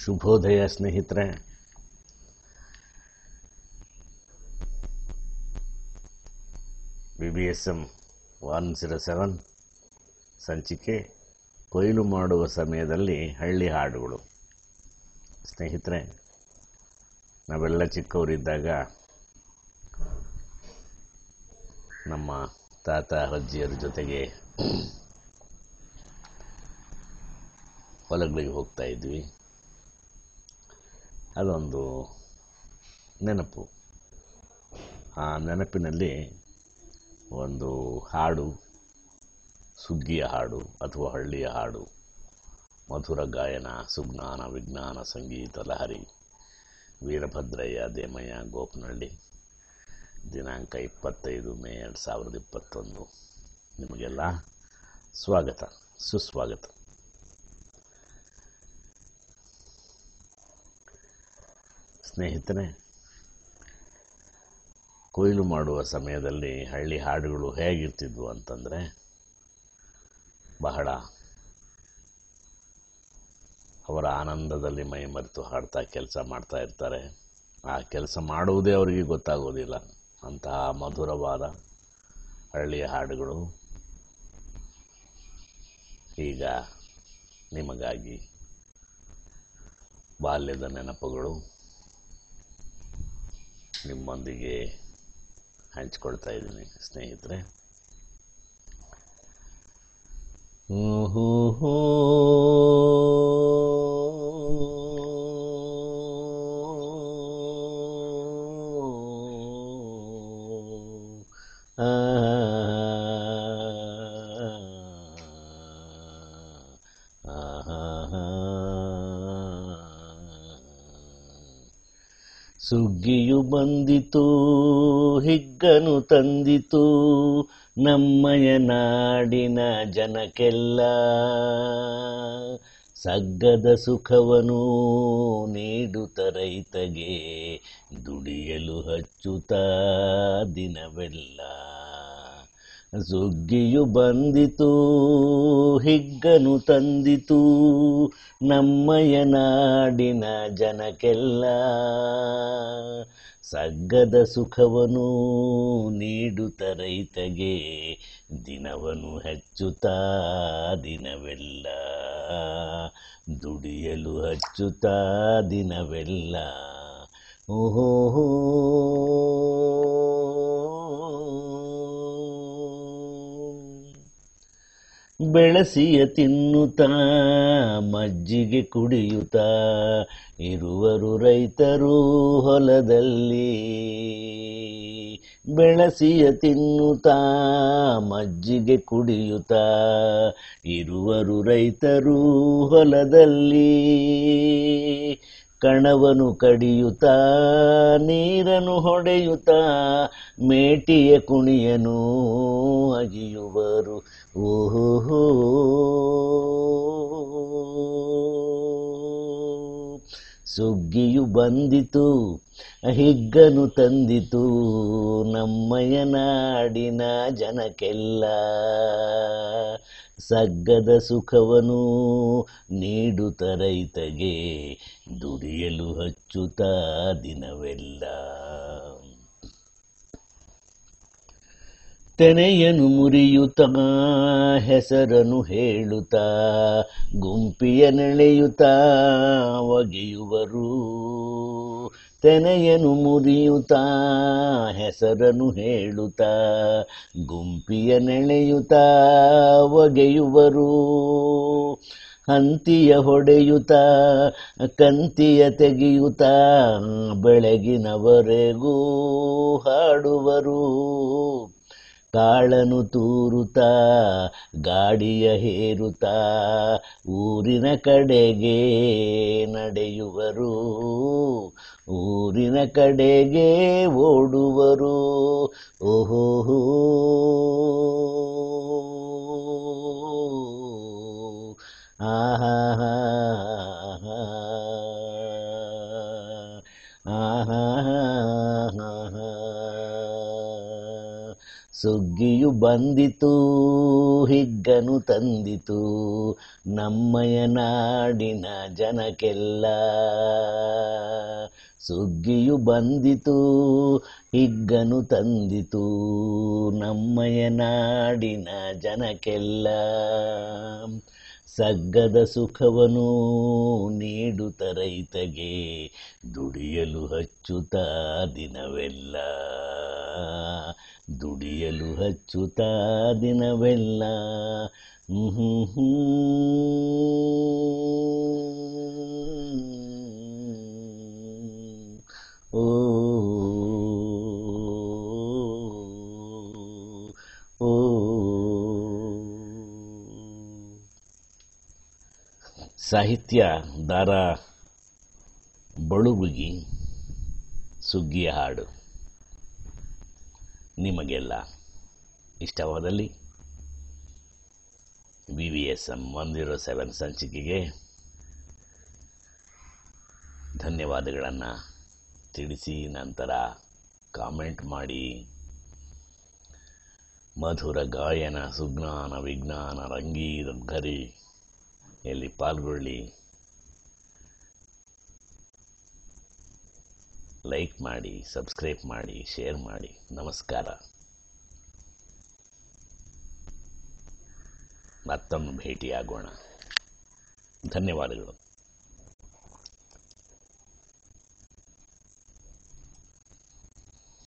ಶುಭೋದಯ ಸ್ನೇಹಿತರೆ. B B S M one zero seven ಸಂಚಿಕೆ ಕೊಯ್ಲು ಮಾಡುವ ಸಮಯದಲ್ಲಿ ಹಳ್ಳಿ ಹಾಡುಗಳು. ಸ್ನೇಹಿತರೆ, ನಾವೆಲ್ಲ ಚಿಕ್ಕವರಿದ್ದಾಗ ನಮ್ಮ ತಾತ, ಅಜ್ಜಿಯರ ಜೊತೆಗೆ ಹೊಲಗಳಿಗೆ ಹೋಗ್ತಾ ಇದ್ವಿ. ಅದೊಂದು ನೆನಪು. ಆ ನೆನಪಿನಲ್ಲಿ ಒಂದು ಹಾಡು, ಸುಗ್ಗಿಯ ಹಾಡು ಅಥವಾ ಹಳ್ಳಿಯ ಹಾಡು, ಮಧುರ ಗಾಯನ, ಸುಜ್ಞಾನ, ವಿಜ್ಞಾನ, ಸಂಗೀತ, ಲಹರಿ, ವೀರಭದ್ರಯ್ಯ, ದೇಮಯ್ಯ, ಗೋಪನಹಳ್ಳಿ, ದಿನಾಂಕ ಇಪ್ಪತ್ತೈದು, ಮೇ ಎರಡು ಸಾವಿರದ ಇಪ್ಪತ್ತೊಂದು. ನಿಮಗೆಲ್ಲ ಸ್ವಾಗತ, ಸುಸ್ವಾಗತ. ಸ್ನೇಹಿತರೆ, ಕೊಯ್ಲು ಮಾಡುವ ಸಮಯದಲ್ಲಿ ಹಳ್ಳಿ ಹಾಡುಗಳು ಹೇಗಿರ್ತಿದ್ವು ಅಂತಂದರೆ ಬಹಳ ಅವರ ಆನಂದದಲ್ಲಿ ಮೈ ಮರೆತು ಹಾಡ್ತಾ ಕೆಲಸ ಮಾಡ್ತಾ ಇರ್ತಾರೆ. ಆ ಕೆಲಸ ಮಾಡುವುದೇ ಅವರಿಗೆ ಗೊತ್ತಾಗೋದಿಲ್ಲ. ಅಂತಹ ಮಧುರವಾದ ಹಳ್ಳಿಯ ಹಾಡುಗಳು ಈಗ ನಿಮಗಾಗಿ ಬಾಲ್ಯದ ನೆನಪುಗಳು. ನಿಮ್ಮೊಂದಿಗೆ ಹಂಚ್ಕೊಳ್ತಾ ಇದ್ದೀನಿ ಸ್ನೇಹಿತರೆ. ಓಹೋ ಆ ಸುಗ್ಗಿಯು ಬಂದಿತು ಹಿಗ್ಗನು ತಂದಿತು ನಮ್ಮಯ ನಾಡಿನ ಜನಕ್ಕೆಲ್ಲ ಸಗ್ಗದ ಸುಖವನು ನೀಡುತ್ತ ರೈತಗೆ ದುಡಿಯಲು ಹಚ್ಚುತ್ತ ದಿನವೆಲ್ಲ. ಸುಗ್ಗಿಯು ಬಂದಿತು, ಹಿಗ್ಗನು ತಂದಿತು ನಮ್ಮಯ ನಾಡಿನ ಜನಕ್ಕೆಲ್ಲ ಸಗ್ಗದ ಸುಖವನು ನೀಡುತ್ತ ರೈತಗೆ, ದಿನವನು ಹೆಚ್ಚುತ್ತ, ದಿನವೆಲ್ಲ. ದುಡಿಯಲು ಹಚ್ಚುತ್ತ, ದಿನವೆಲ್ಲ. ಓಹೋ ಬೆಳಸಿಯ ತಿನ್ನುತ್ತಾ ಮಜ್ಜಿಗೆ ಕುಡಿಯುತ್ತಾ ಇರುವರು ರೈತರು ಹೊಲದಲ್ಲಿ. ಬೆಳಸಿಯ ತಿನ್ನುತ್ತಾ ಮಜ್ಜಿಗೆ ಕುಡಿಯುತ್ತಾ ಇರುವರು ರೈತರು ಹೊಲದಲ್ಲಿ. ಕಣವನು ಕಡಿಯುತ್ತ ನೀರನು ಹೊಡೆಯುತ್ತ ಮೇಟಿಯ ಕುಣಿಯನು ಅಗಿಯುವರು. ಓಹೋ ಸುಗ್ಗಿಯು ಬಂದಿತು ಹಿಗ್ಗನು ತಂದಿತು ನಮ್ಮಯ ನಾಡಿನ ಜನಕ್ಕೆಲ್ಲ ಸಗ್ಗದ ಸುಖವನು ನೀಡುತ್ತ ರೈತಗೆ ದುಡಿಯಲು ಹಚ್ಚುತ್ತ ದಿನವೆಲ್ಲ. ತೆನೆಯನು ಮುರಿಯುತ್ತ ಹೆಸರನು ಹೇಳುತ್ತ, ಗುಂಪಿಯ ನೆಳೆಯುತ್ತ ಒಗೆಯುವರು. ತೆನೆಯನು ಮುರಿಯುತ್ತ ಹೆಸರನು ಹೇಳುತ್ತ, ಗುಂಪಿಯ ನೆಳೆಯುತ್ತ ಒಗೆಯುವರು. ಹಂತಿಯ ಹೊಡೆಯುತ್ತ, ಕಂತಿಯ ತೆಗೆಯುತ್ತ, ಬೆಳಗಿನವರೆಗೂ ಹಾಡುವರು. ಕಾಳನು ತೂರುತ್ತಾ ಗಾಡಿಯ ಹೇರುತ ಊರಿನ ಕಡೆಗೆ ನಡೆಯುವರು. ಊರಿನ ಕಡೆಗೆ ಓಡುವರು. ಓಹೋ ಆಹಾ ಸುಗ್ಗಿಯು ಬಂದಿತು, ಹಿಗ್ಗನು ತಂದಿತು, ನಮ್ಮಯ ನಾಡಿನ ಜನಕ್ಕೆಲ್ಲ ಸುಗ್ಗಿಯು ಬಂದಿತು, ಹಿಗ್ಗನು ತಂದಿತು, ನಮ್ಮಯ ನಾಡಿನ ಜನಕ್ಕೆಲ್ಲ ಸಗ್ಗದ ಸುಖವನು ನೀಡುತ್ತ ರೈತಗೆ ದುಡಿಯಲು ಹಚ್ಚುತ್ತ ದಿನವೆಲ್ಲ. ದುಡಿಯಲು ಹಚ್ಚುತ್ತ ದಿನವೆಲ್ಲ. ಓ. ಸಾಹಿತ್ಯ ದಾರ ಬಳುಗುಗಿ ಸುಗ್ಗಿಯ ಹಾಡು. ನಿಮಗೆಲ್ಲ ಇಷ್ಟವಾದಲ್ಲಿ V V S M one zero seven ಸಂಚಿಕೆಗೆ ಧನ್ಯವಾದಗಳನ್ನು ತಿಳಿಸಿ ನಂತರ ಕಾಮೆಂಟ್ ಮಾಡಿ. ಮಧುರ ಗಾಯನ, ಸುಜ್ಞಾನ, ವಿಜ್ಞಾನ ರಂಗೀರಂಗರಿ ಎಲ್ಲಿ ಪಾಲ್ಗೊಳ್ಳಿ. ಲೈಕ್ ಮಾಡಿ ಸಬ್ಸ್ಕ್ರೈಬ್ ಮಾಡಿ ಶೇರ್ ಮಾಡಿ. ನಮಸ್ಕಾರ. ಮತ್ತೊಮ್ಮೆ ಭೇಟಿಯಾಗೋಣ. ಧನ್ಯವಾದಗಳು.